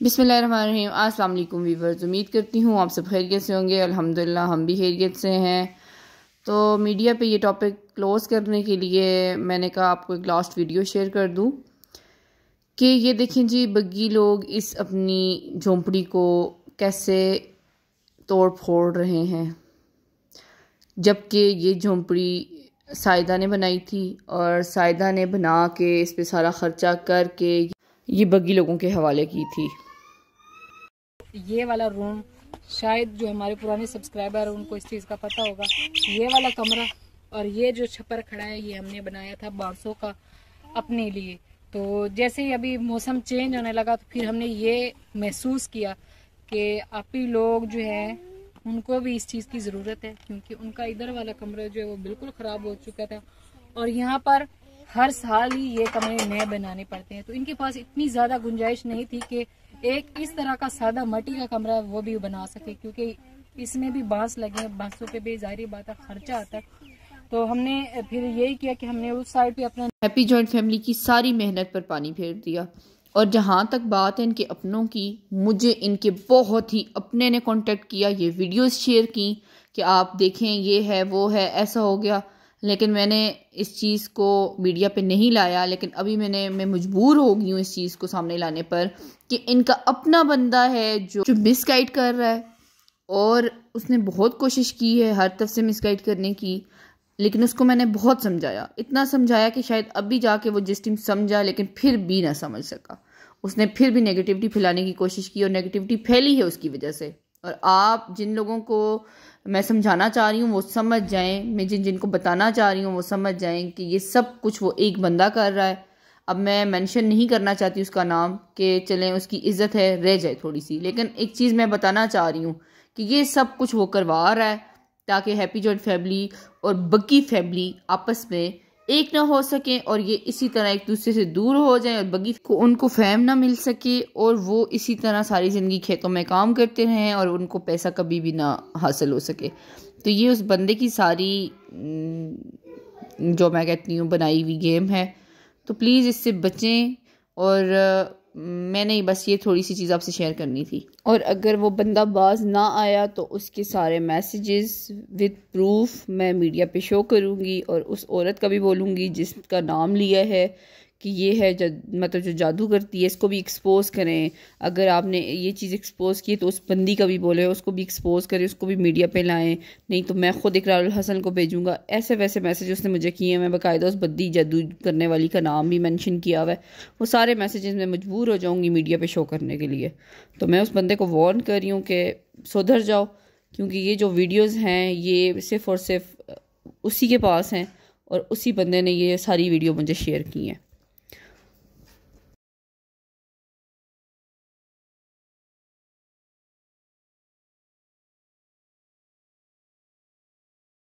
अस्सलाम वालेकुम वीवर्स उम्मीद करती हूँ आप सब खैरियत से होंगे। अल्हम्दुलिल्लाह, हम भी खैरियत से हैं। तो मीडिया पे ये टॉपिक क्लोज़ करने के लिए मैंने कहा आपको एक लास्ट वीडियो शेयर कर दूँ कि ये देखें जी, बग्गी लोग इस अपनी झोंपड़ी को कैसे तोड़ फोड़ रहे हैं। जबकि ये झोंपड़ी सायदा ने बनाई थी और सायदा ने बना के इस पर सारा ख़र्चा करके ये बग्गी लोगों के हवाले की थी। ये वाला रूम शायद जो हमारे पुराने सब्सक्राइबर हैं, उनको इस चीज़ का पता होगा। ये वाला कमरा और ये जो छप्पर खड़ा है, ये हमने बनाया था बारसों का अपने लिए। तो जैसे ही अभी मौसम चेंज होने लगा तो फिर हमने ये महसूस किया कि आप ही लोग जो है, उनको भी इस चीज़ की ज़रूरत है, क्योंकि उनका इधर वाला कमरा जो है, वो बिल्कुल ख़राब हो चुका था। और यहाँ पर हर साल ही ये कमरे नए बनाने पड़ते हैं। तो इनके पास इतनी ज़्यादा गुंजाइश नहीं थी कि एक इस तरह का सादा मट्टी का कमरा वो भी बना सके, क्योंकि इसमें भी बाँस लगे बांसों पे भी ज़ाहिर बात है खर्चा आता है। तो हमने फिर यही किया कि हमने उस साइड पे अपना हैप्पी जॉइंट फैमिली की सारी मेहनत पर पानी फेर दिया। और जहाँ तक बात है इनके अपनों की, मुझे इनके बहुत ही, अपने ने कांटेक्ट किया, ये वीडियोस शेयर की कि आप देखें, ये है, वो है, ऐसा हो गया। लेकिन मैंने इस चीज़ को मीडिया पे नहीं लाया, लेकिन अभी मैंने, मैं मजबूर हो गई हूँ इस चीज़ को सामने लाने पर कि इनका अपना बंदा है जो जो मिसगाइड कर रहा है। और उसने बहुत कोशिश की है हर तरफ़ से मिसगाइड करने की, लेकिन उसको मैंने बहुत समझाया। इतना समझाया कि शायद अभी जाके वो जिस टीम समझा, लेकिन फिर भी ना समझ सका। उसने फिर भी नेगेटिविटी फैलाने की कोशिश की और नेगेटिविटी फैली है उसकी वजह से। और आप जिन लोगों को मैं समझाना चाह रही हूँ, वो समझ जाएँ। मैं जिन, जिनको बताना चाह रही हूँ, वो समझ जाएँ कि ये सब कुछ वो एक बंदा कर रहा है। अब मैं मेंशन नहीं करना चाहती उसका नाम कि चलें, उसकी इज़्ज़त है, रह जाए थोड़ी सी। लेकिन एक चीज़ मैं बताना चाह रही हूँ कि ये सब कुछ वो करवा रहा है ताकि हैप्पी जॉइंट फैमिली और बग्गी फैमिली आपस में एक ना हो सकें और ये इसी तरह एक दूसरे से दूर हो जाए और बगी को उनको फैम ना मिल सके और वो इसी तरह सारी ज़िंदगी खेतों में काम करते रहें और उनको पैसा कभी भी ना हासिल हो सके। तो ये उस बंदे की सारी जो मैं कहती हूँ, बनाई हुई गेम है। तो प्लीज़ इससे बचें और मैंने बस ये थोड़ी सी चीज़ आपसे शेयर करनी थी। और अगर वो बंदा बाज ना आया तो उसके सारे मैसेजेस विद प्रूफ मैं मीडिया पे शो करूँगी और उस औरत का भी बोलूँगी जिसका नाम लिया है कि ये है जद, मतलब जो जादू करती है इसको भी एक्सपोज करें। अगर आपने ये चीज़ एक्सपोज की तो उस बंदी का भी बोले उसको भी एक्सपोज करें उसको भी मीडिया पे लाएँ। नहीं तो मैं खुद इकरार हसन को भेजूँगा। ऐसे वैसे मैसेज उसने मुझे किए हैं। मैं बाकायदा उस बद्दी जादू करने वाली का नाम भी मैंशन किया हुआ है। वो सारे मैसेजेस मैं मजबूर हो जाऊँगी मीडिया पर शो करने के लिए। तो मैं उस बंदे को वार्न कर रही हूँ कि सुधर जाओ क्योंकि ये जो वीडियोज़ हैं ये सिर्फ़ और सिर्फ़ उसी के पास हैं और उसी बंदे ने ये सारी वीडियो मुझे शेयर की हैं।